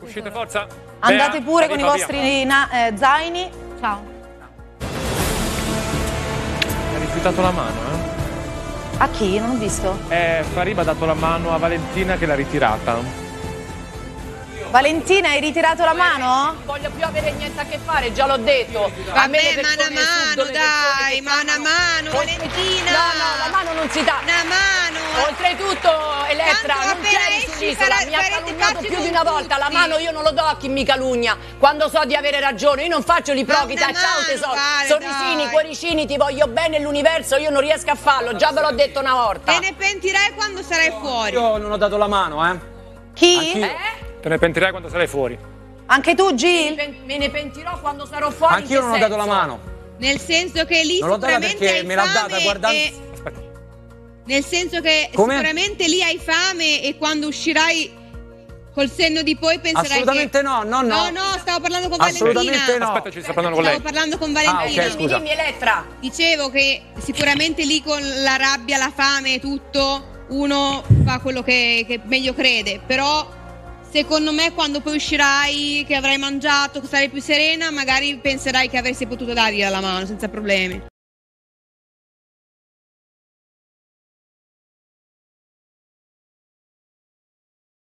Uscite forza. Andate Bea, pure con i vostri na- eh, zaini. Ciao. Ha rifiutato la mano, eh? A chi? Non ho visto. Eh, Fariba ha dato la mano a Valentina che l'ha ritirata. Valentina, hai ritirato la mano? Non voglio più avere niente a che fare, già l'ho detto. a me Vabbè, mano a mano, dai, mano a mano, Valentina. No, no, la mano non si dà. Una mano. Oltretutto, Elettra, Tanto non appena farà- mi ha calunniato più di una volta. La mano io non lo do a chi mi calunnia. Quando so di avere ragione, io non faccio l'ipocrita. Ciao tesoro, vale, sorrisini, dai. cuoricini, ti voglio bene l'universo, io non riesco a farlo, già ve l'ho detto una volta. Te ne pentirai quando sarai fuori. Io non ho dato la mano, eh. Chi? Eh? Te ne pentirai quando sarai fuori. Anche tu, Gil? Me ne pentirò quando sarò fuori. Anch'io non ho dato la senso? mano. Nel senso che lì Non l'ho data sicuramente perché hai me l'ha data guardando- e-. Nel senso che Come? sicuramente lì hai fame e quando uscirai col senno di poi penserai Assolutamente che... no, no, no. No, no, stavo parlando con Assolutamente Valentina. no. Aspetta, ci sta parlando con Stavo lei. parlando con Ah, Valentina. ok, Dimmi, scusa. dimmi, Elettra. Dicevo che sicuramente lì con la rabbia, la fame e tutto, uno fa quello che, che meglio crede. Però secondo me quando poi uscirai, che avrai mangiato, che sarai più serena, magari penserai che avresti potuto dargli la mano senza problemi.